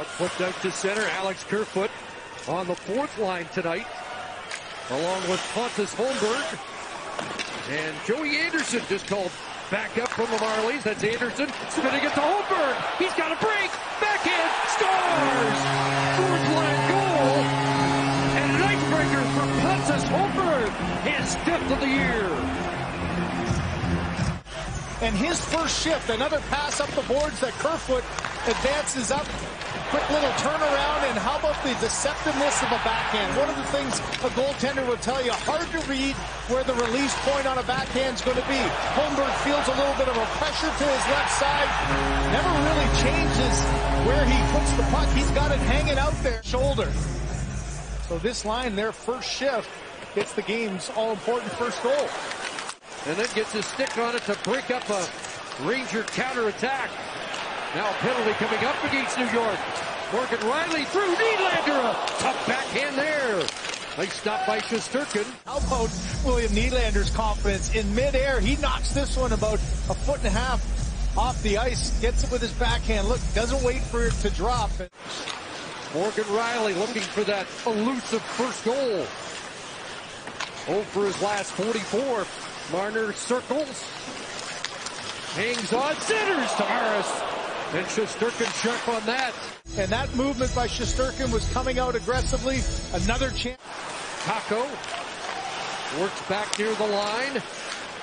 But flipped out to center. Alex Kerfoot on the fourth line tonight, along with Pontus Holmberg. And Joey Anderson just called back up from the Marlies. That's Anderson spinning it to Holmberg. He's got a break. Backhand scores. Fourth line goal. And an icebreaker for Pontus Holmberg. His fifth of the year. And his first shift, another pass up the boards that Kerfoot advances up. Quick little turnaround, and how about the deceptiveness of a backhand? One of the things a goaltender will tell you, hard to read where the release point on a backhand is going to be. Holmberg feels a little bit of a pressure to his left side. Never really changes where he puts the puck. He's got it hanging out there. Shoulder. So this line, their first shift, gets the game's all-important first goal and then gets his stick on it to break up a Ranger counterattack. Now a penalty coming up against New York. Morgan Rielly through Nylander. A tough backhand there. Nice stop by Shesterkin. How about William Nylander's confidence in midair? He knocks this one about a foot and a half off the ice, gets it with his backhand. Look, doesn't wait for it to drop. Morgan Rielly looking for that elusive first goal. For his last 44. Marner circles. Hangs on, centers to Tavares. And Shesterkin sharp on that. And that movement by Shesterkin was coming out aggressively. Another chance. Kakko works back near the line.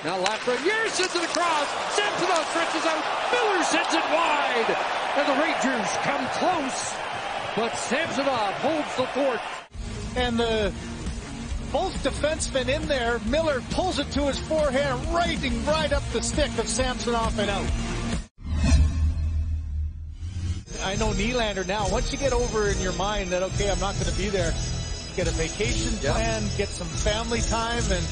Now Lafreniere sends it across. Samsonov stretches out. Miller sends it wide. And the Rangers come close. But Samsonov holds the fort. And the both defensemen in there. Miller pulls it to his forehand, right, right up the stick of Samsonov and out. I know Nylander now, once you get over in your mind that, okay, I'm not going to be there, get a vacation plan, get some family time, and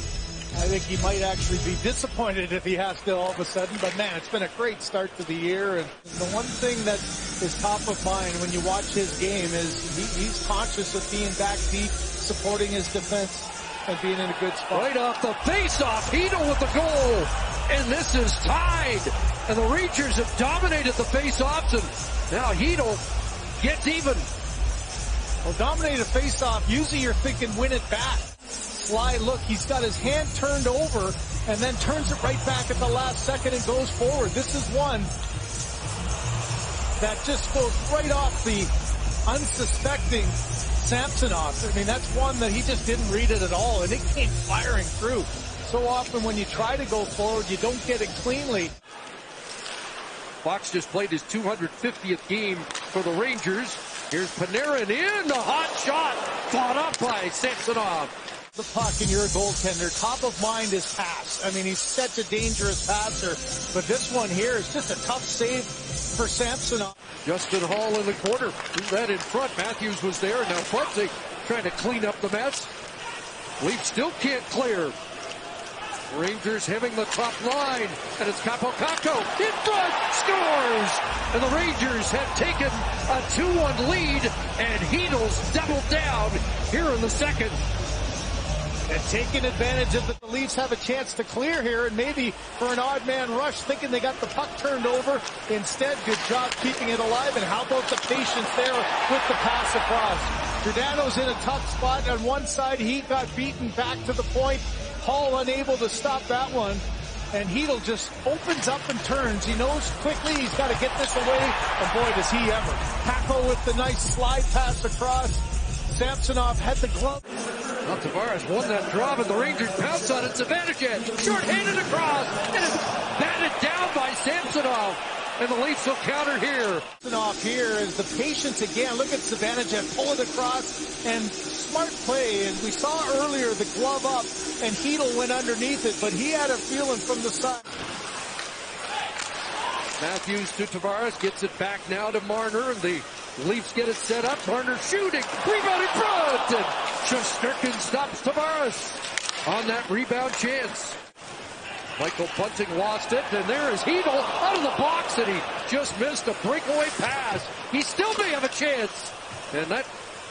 I think he might actually be disappointed if he has to all of a sudden. But man, it's been a great start to the year. And the one thing that is top of mind when you watch his game is he, he's conscious of being back deep supporting his defense and being in a good spot. Right off the face-off, Chytil with the goal. And this is tied. And the Rangers have dominated the face-offs and now Chytil gets even. Well, dominate a face-off. Usually you're thinking win it back. Sly look, he's got his hand turned over and then turns it right back at the last second and goes forward. This is one that just goes right off the unsuspecting Samsonov. I mean, that's one that he just didn't read it at all, and it came firing through. So often when you try to go forward, you don't get it cleanly. Fox just played his 250th game for the Rangers. Here's Panarin in, the hot shot, fought up by Samsonov. The puck and you're a goaltender. Top of mind is pass. I mean, he's such a dangerous passer, but this one here is just a tough save for Samsonov. Justin Holl in the corner. Threw that in front. Matthews was there. Now Bunting trying to clean up the mess. Leafs still can't clear. Rangers having the top line, and it's Kaapo Kakko in front, scores! And the Rangers have taken a 2-1 lead, and Chytil's doubled down here in the second. And taking advantage of the, the Leafs have a chance to clear here and maybe for an odd man rush thinking they got the puck turned over. Instead, good job keeping it alive. And how about the patience there with the pass across? Giordano's in a tough spot on one side. He got beaten back to the point. Holl unable to stop that one. And Chytil just opens up and turns. He knows quickly he's got to get this away. And boy, does he ever. Kakko with the nice slide pass across. Samsonov had the glove. Well, Tavares won that draw, but the Rangers pounce on it. Zibanejad, short-handed across, and it's batted down by Samsonov. And the Leafs will counter here. Off here is the patience again. Look at Zibanejad pull it across and smart play. And we saw earlier the glove up and Chytil went underneath it, but he had a feeling from the side. Matthews to Tavares gets it back now to Marner and the Leafs get it set up. Marner shooting. Rebound in front. And stops Tavares on that rebound chance. Michael Bunting lost it, and there is Chytil out of the box, and he just missed a breakaway pass. He still may have a chance. And that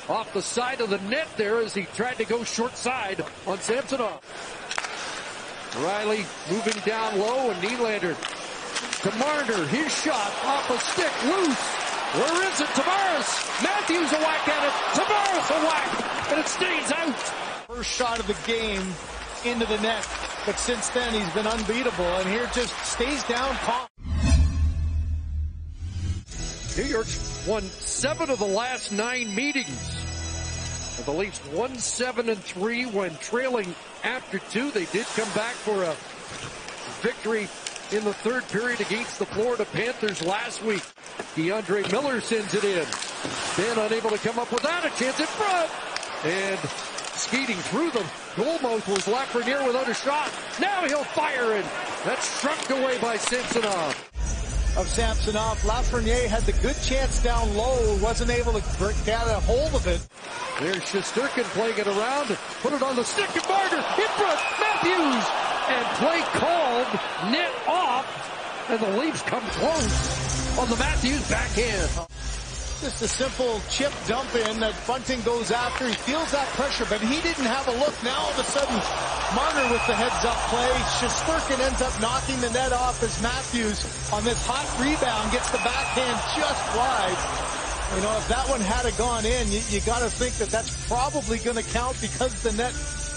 off the side of the net there as he tried to go short side on Samsonov. Rielly moving down low, and Nylander to Marner. His shot off a stick, loose. Where is it? Tavares. Matthews a whack at it. Tavares a whack. And it stays out. First shot of the game into the net. But since then, he's been unbeatable. And here just stays down. New York's won seven of the last nine meetings. The Leafs won seven and three when trailing after two. They did come back for a victory in the third period against the Florida Panthers last week. K'Andre Miller sends it in. Then unable to come up with that. A chance in front. And skating through the goalmouth was Lafreniere without a shot. Now he'll fire and that's struck away by Samsonov of Samsonov. Lafreniere had the good chance down low, wasn't able to get a hold of it. There's Shesterkin playing it around, put it on the stick of Marner, in front, Matthews, and play called, net off, and the Leafs come close on the Matthews backhand. Just a simple chip dump in that Bunting goes after. He feels that pressure, but he didn't have a look. Now all of a sudden, Marner with the heads up play. Shesterkin ends up knocking the net off as Matthews on this hot rebound gets the backhand just wide. You know, if that one had a gone in, you, you got to think that that's probably going to count because the net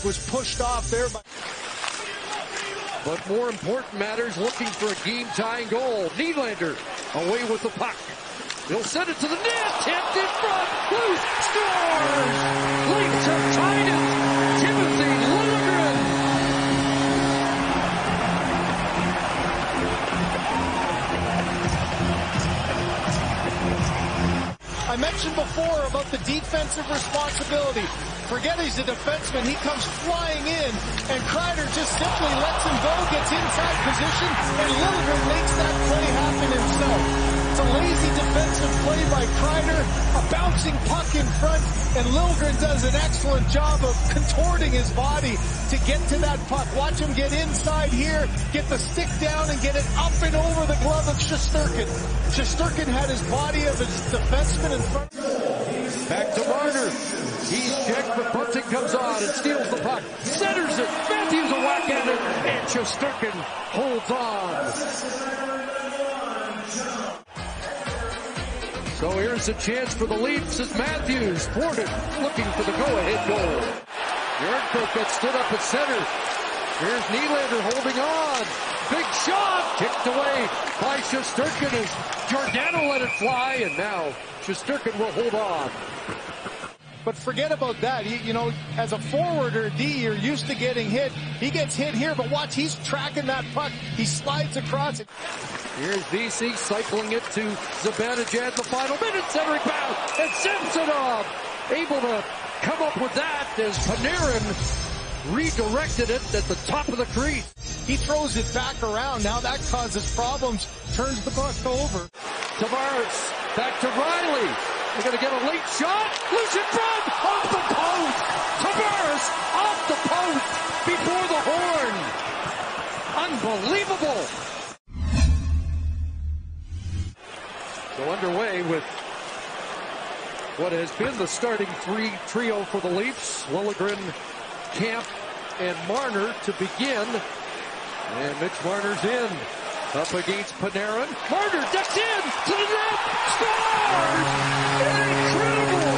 was pushed off there. By but more important matters, looking for a game-tying goal. Nylander away with the puck. He'll send it to the net. Tipped in front. Loose. Scores. Leafs have tied it. Timothy Liljegren. I mentioned before about the defensive responsibility. Forget he's a defenseman. He comes flying in, and Kreider just simply lets him go, gets inside position, and Liljegren makes that play happen himself. It's a lazy defensive play by Kreider, a bouncing puck in front, and Liljegren does an excellent job of contorting his body to get to that puck. Watch him get inside here, get the stick down, and get it up and over the glove of Shesterkin. Shesterkin had his body of his defenseman in front. Back to Marner. He's checked, but Bunting comes on and steals the puck. Centers it. Matthews a whack at it, and Shesterkin holds on. So here's a chance for the Leafs as Matthews thwarted, looking for the go-ahead goal. Jarnkrok gets stood up at center. Here's Nylander holding on. Big shot kicked away by Shesterkin as Giordano let it fly, and now Shesterkin will hold on. But forget about that. You, you, know, as a forward or D, you're used to getting hit. He gets hit here, but watch, he's tracking that puck. He slides across it. Here's Vesey cycling it to Zibanejad the final minute, centering bound, and Samsonov able to come up with that as Panarin redirected it at the top of the crease. He throws it back around. Now that causes problems. Turns the puck over. Tavares back to Rielly. They're going to get a late shot. Lucian front off the post. Tavares off the post before the horn. Unbelievable. So underway with what has been the starting three trio for the Leafs. Liljegren, Kampf, and Marner to begin. And Mitch Marner's in. Up against Panarin. Marner ducks in to the net. Scores! Incredible!